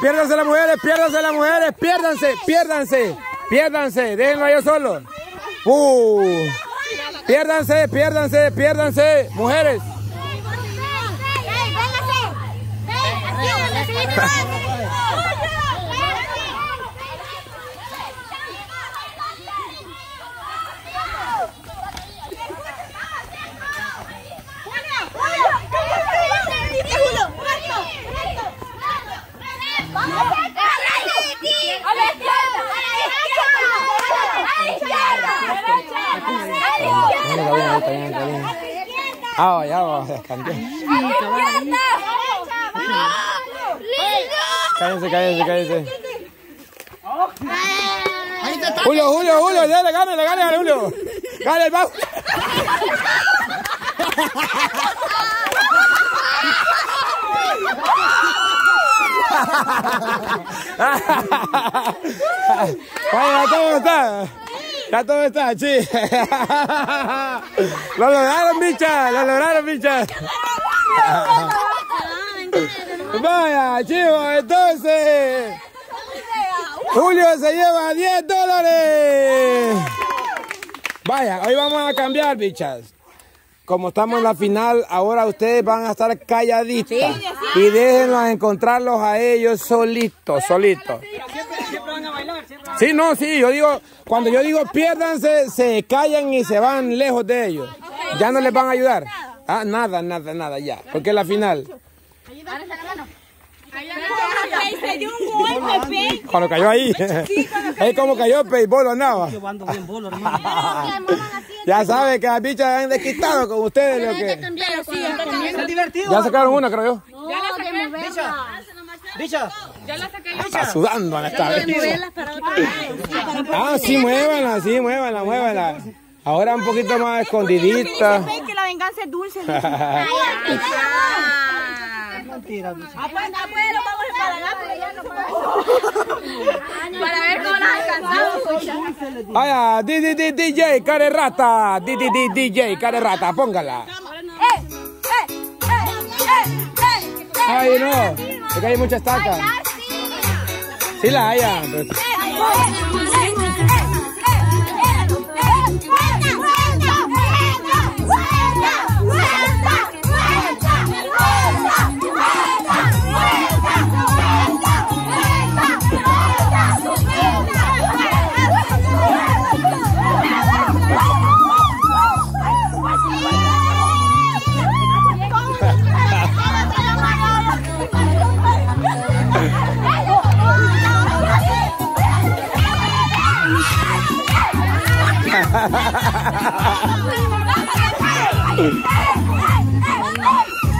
Piérdanse las mujeres, piérdanse las mujeres, piérdanse, piérdanse, piérdanse, déjenlo yo solo. Uh, piérdanse, piérdanse, piérdanse, mujeres. Ah, ya va, cambió. Cállense, cállense, cállense. Julio, Julio, Julio, dale, gánale, gánale, Julio. Gánale, vamos. Vaya, ¿cómo está? Ya todo está, sí. Lo lograron, bicha, lo lograron, bicha. Vaya, chicos, entonces. Julio se lleva 10 dólares. Vaya, hoy vamos a cambiar, bichas. Como estamos en la final, ahora ustedes van a estar calladitas. Y déjenlos encontrarlos a ellos solitos, solitos. Sí, no, sí, yo digo, cuando yo digo piérdanse, se callan y se van lejos de ellos. Ya no les van a ayudar. Ah, nada, nada, nada, ya. Porque es la final. Cuando cayó ahí. Es como cayó Peibolo andaba. Ya sabe que las bichas han desquitado con ustedes lo que. Ya sacaron una, creo yo. Ya la saqué. Bicha. Ya la saqué. Está sudando esta vez. Ah, sí, muévanla, sí, muévanla, muévanla. Ahora un poquito más escondidita. que la venganza es dulce. Mentira, vamos para ver cómo las alcanzamos. Vaya, DJ, care rata. DJ, care rata, póngala. Ay, no, es que hay mucha estaca. Sí la haya. pero-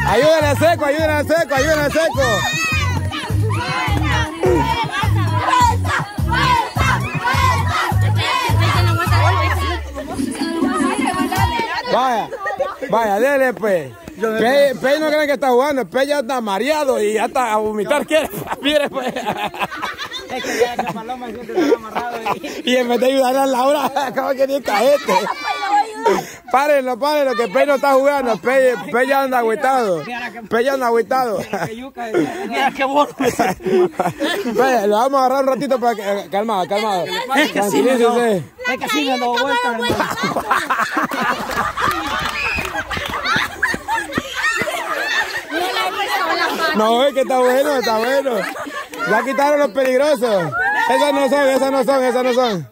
Ayúdenle a seco, ayúdenle a seco, ayúdenle a seco. Vaya, vaya, dele pues. Pe, Pe no cree que está jugando, Pe ya está mareado y ya está a vomitar quiere. Mire pues. Es que ya esa paloma siempre está amarrado. y- Y en vez de ayudar a Laura, acaba de querer cajete. Párenlo, párenlo, que Pe no está jugando. Pe, Pe ya anda agüitado. Pe ya anda agüitado. Mira qué bueno. Lo vamos a agarrar un ratito para que. eh, Calmado, calmado. Es que sí, Tranquilícese. Es que sí me hermano. No, es que está bueno, está bueno. Ya quitaron los peligrosos. Esas no son, esas no son, esas no son.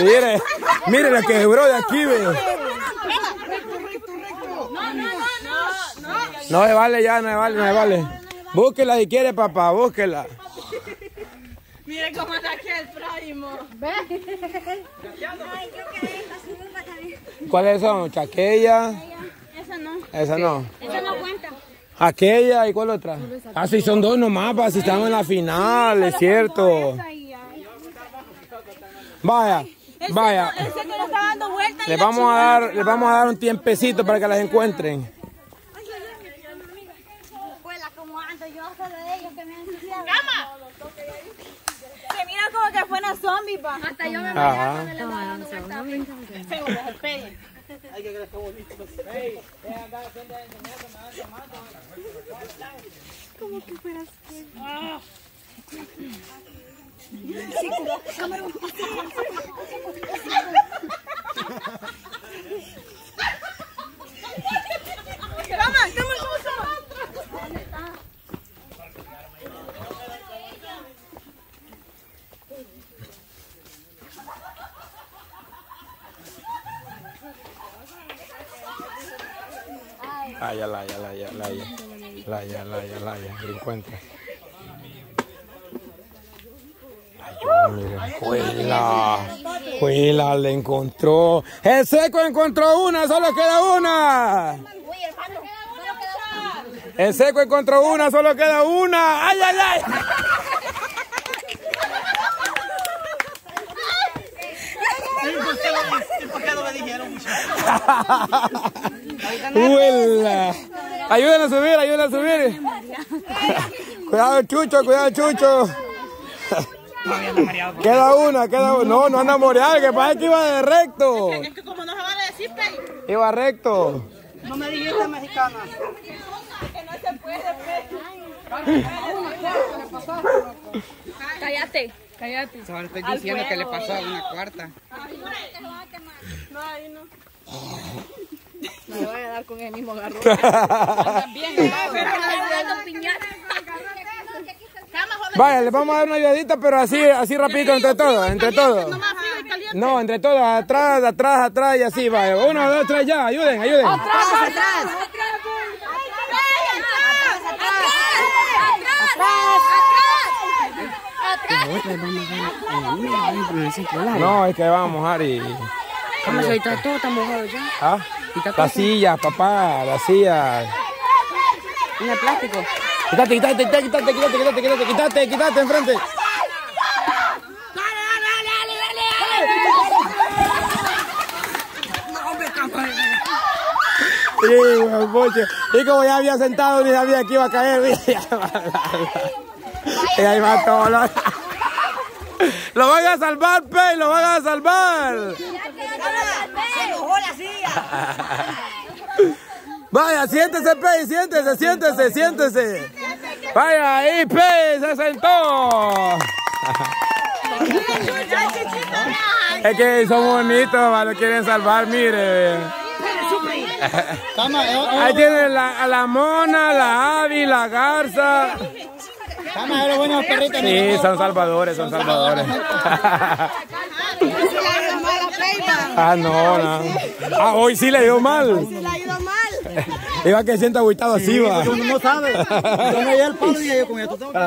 Mire, mire lo que quebró de aquí, ve. No, no, no, no. No me vale ya, no me vale, no me vale. Búsquela si quiere, papá, búsquela. Mire cómo está aquí el prójimo. ¿Cuáles son? Chaquella. Esa no. Esa no. Esa no cuenta. Aquella y cuál otra. Ah, sí, son dos nomás, si estamos en la final, es cierto. Vaya, vaya. Ese vamos a dar, les vamos a dar un tiempecito para que las encuentren. ¡Cama! Se mira como que fue una zombie, pa. Hasta yo me Como que. Ah, ya la, ya la, ya la, ya. La, ya la, ya la, ya. Encuentra. Juela. Juela le encontró. El seco encontró una, solo queda una. El seco encontró una, solo queda una. ¡Ay, ay, ay! ¡Huela! Ayúdenle a subir, ayúdenle a subir. Cuidado, Chucho, cuidado, Chucho. Queda una, queda una. No, no anda moreado, que parece que iba de recto. Es que como no se vale decir, pe, Iba recto. No me dijiste mexicana. que no se puede, pe. Cállate, cállate. Solo estoy diciendo que le pasó a una cuarta. No, ahí no. Me voy a dar con el mismo garro. Bien, Vaya, le vamos a dar una ayudadita, pero así, así rapidito entre todos, entre todos. y. No, entre todos, atrás, atrás, atrás y así, vaya. Uno, dos, tres, ya, ayuden, ayuden. No, es que vamos, Ari. ¿Cómo se está todo? ¿Está mojado ya? ¿Ah? Las sillas, papá, las sillas. ¿En el plástico? Quítate, quítate, quítate, quítate, quítate, quítate, quítate, quítate, quítate enfrente. Y como ya había sentado, ni sabía que iba a caer. Y ahí va todo. Lo, lo van a salvar, Pey, lo van a salvar. Vaya, siéntese, Pey, siéntese, siéntese, siéntese. Vaya, ahí, Pey, se sentó. Es que son bonitos, va, lo quieren salvar, mire. Tama, Ahí tienen la, a la mona, la avi, la garza. Perrito. Sí, son salvadores, son salvadores. Ah, no, no. Ah, hoy sí le dio mal. Iba que sienta agüitado así, va. Uno no sabe. Yo me di el palo y yo con esto tengo que...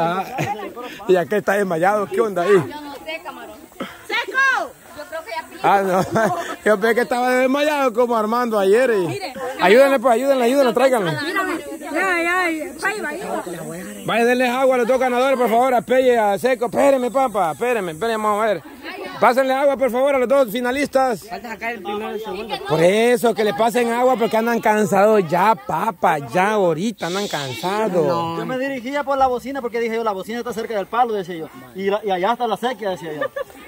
Y ya que está desmayado, ¿qué onda ahí? Yo no sé, camarón. ¡Seco! Yo creo que ya pillé. Ah, no. Yo pensé que estaba desmayado como Armando ayer. Y... Ayúdenle, pues, ayúdenle, ayúdenle, tráiganle. Vaya, denles agua a los dos ganadores, por favor, a Pelle a Seco. Espérenme, papá, espérenme, espérenme, vamos a ver. Pásenle agua, por favor, a los dos finalistas. Falta sacar el primero y el segundo. Por eso, que le pasen agua porque andan cansados ya, papá, ya ahorita andan cansados. Yo me dirigía por la bocina porque dije yo, la bocina está cerca del palo, decía yo. Y, la- y allá está la sequía, decía yo.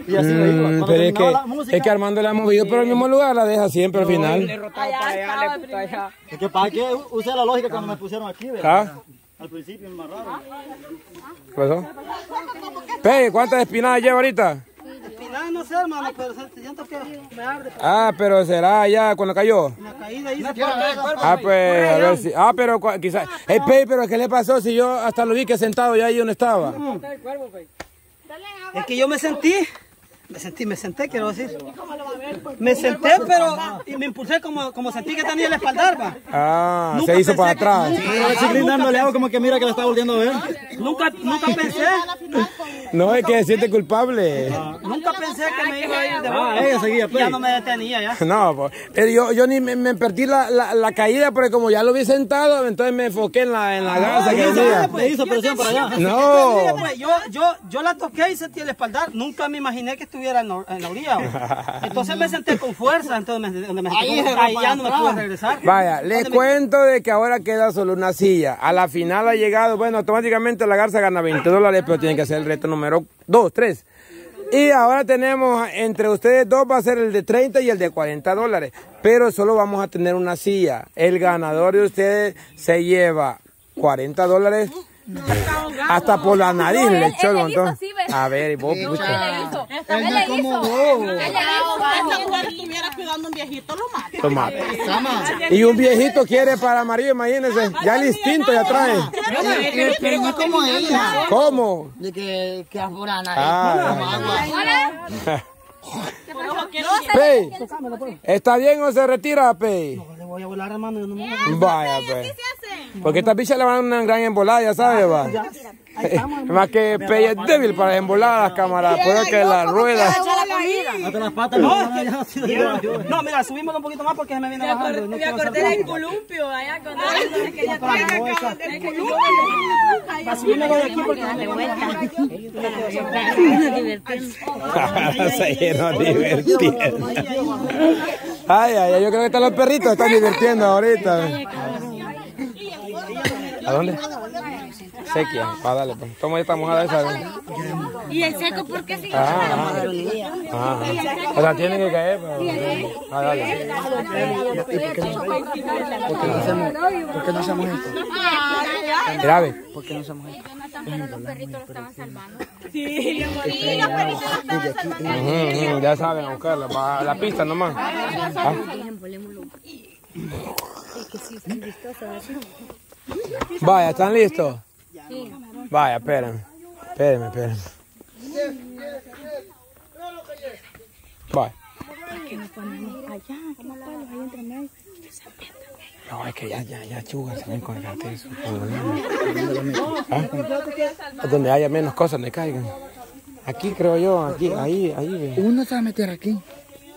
Y así me iba. Mm, pero es que, la música, es que Armando le ha movido por el mismo lugar, la deja siempre al final. Derrotado para allá, le puto allá. es que para qué usé la lógica cuando me pusieron aquí, ¿verdad? ¿Ah? Al principio es más raro. ¿Qué pasó? Pe, ¿cuántas espinadas lleva ahorita? No sé, hermano, pero siento que me arde. Ah, pero será ya cuando cayó. Ahí, se. Ah, pues, a ver si. Ah, pero quizás. Hey, Pe, pero ¿qué le pasó si yo hasta lo vi que sentado ya ahí donde estaba? Es que yo me sentí, me sentí, me senté, quiero decir. Me senté, pero y me impulsé como, como sentí que tenía la espaldar, va. Ah, Nunca se hizo para que- atrás. Así gritándole algo como que mira que la está volviendo a ver. Nunca, nunca pensé, No, es que se siente culpable. nunca pensé que me iba a ir de Ah, boca. ella seguía, Y Ya no me detenía, ya. No, pues, pero yo, yo ni me, me perdí la, la, la caída porque como ya lo vi sentado, entonces me enfoqué en la, en la garza que venía. Me hizo presión para allá. No. Pues, yo, yo, yo la toqué y sentí el espaldar. Nunca me imaginé que estuviera en la, en la orilla. Entonces me senté con fuerza. Entonces me, donde me senté con- ahí ya no me pude regresar. Vaya, les cuento de que ahora queda solo una silla. A la final ha llegado, bueno, automáticamente la garza gana 20 dólares, pero tiene que hacer el reto número 2, 3. Y ahora tenemos, entre ustedes dos va a ser el de 30 y el de 40 dólares. Pero solo vamos a tener una silla. El ganador de ustedes se lleva 40 dólares. Hasta por la nariz le echó el montón. A ver, vos, como Él le hizo. Esta mujer estuviera cuidando a un viejito, lo mata. Tomate. Y un viejito quiere para amarillo, imagínense. Ya el instinto ya trae. Pero, no como ella. ¿Cómo? De que, que aforana. Ah, Hola. Pey, ¿está bien o se retira, Pey? Le voy a volar, hermano. yo no me- Vaya, pues. Porque esta bicha le van a dar una gran embolada, ya sabes, va. Más que Pey es débil para embolar las cámaras, puede que la rueda. Hasta las patas. No, mira, subímoslo un poquito más porque se me viene bajando. Me acordé del columpio allá cuando que ella Para, de aquí porque se llenó divirtiendo. Ay, ay, ay, yo creo que están los perritos, están divirtiendo ahorita. ¿A dónde? Sequia, va, dale, pues. Toma esta mojada esa. ¿Y el seco por qué sigue? Ah, ah. O sea, tiene que caer, pero... Ah, dale. ¿Por qué no hacemos esto? Grave. ¿Por qué no hacemos esto? Los perritos lo estaban salvando. Ujú, ujú, ya saben, a buscarla, pa- la pista nomás. Ah. Vaya, ¿están listos? Vaya, espérenme. Espérenme, espérenme. Vaya. No, es que ya, ya, ya chugas se ven con el niños. ¿Ah? Donde haya menos cosas, le caigan. Aquí creo yo, aquí, ahí, ahí. Uno se va a meter aquí.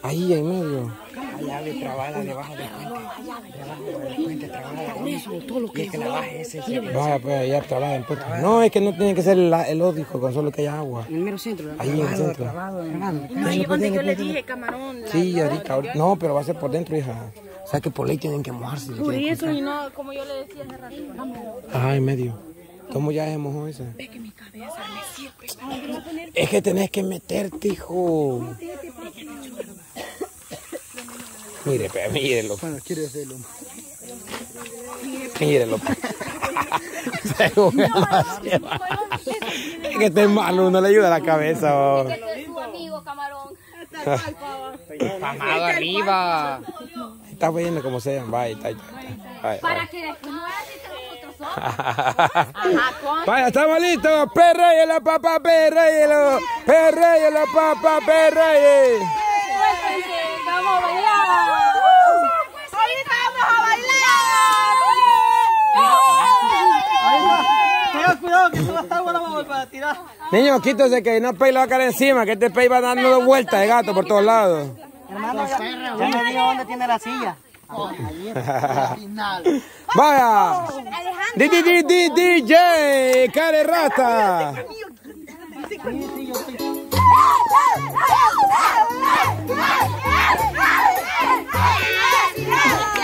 ahí en medio. Allá de trabada debajo del puente. Debajo del puente, trabada. Con eso, todo lo que es que la baje ese. Vaya, pues ya trabaja en puesto. No, es que no tiene que ser el, el ódico con solo que haya agua. En el mero centro. Ahí en el centro. Ahí donde yo le dije, camarón. la- Sí, ahorita. No, pero va a ser por dentro, hija. O sea que por ley tienen que mojarse. Por eso, y no, como yo le decía hace rato. Ajá, en medio. ¿Cómo ya se mojó esa? Es que mi cabeza me Es que tenés que meterte, hijo. Mire, pe, mírelo. Bueno, quiere hacerlo. Mírelo. pe. Según él lo lleva. Es que este malo no le ayuda a la cabeza. oh. Este es su amigo, camarón. Pamado arriba. Está viendo como sea. Vaya, está, está, está. Vaya, Para que después no que. Vaya, estamos listos. Perreyelo, la papa, perreyelo. Perreyelo, la papa, perreyelo. Vamos a bailar. Ahorita vamos a bailar. Tengan cuidado que esto va a estar bueno para tirar. Niños, quítose que no pey le va a caer encima, que este pey va dando vueltas de gato por todos lados. Hermano, ya, ya me dijo dónde tiene la silla. Vaya. Di, di, DJ, care rata.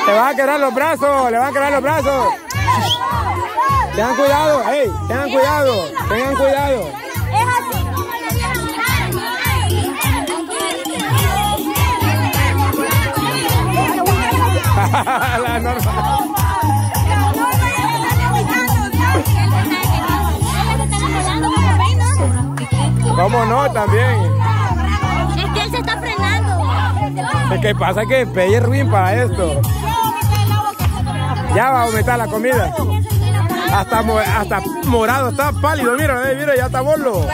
Le van a quedar los brazos, le van a quedar los brazos. Tengan cuidado, hey, tengan cuidado, tengan cuidado. Es así la norma. ¿Cómo no? También. Es que él se está frenando. Es que pasa que es ruin para esto. Ya va a aumentar la comida. Hasta, hasta morado, está pálido, mira, eh, mira, ya está bolo.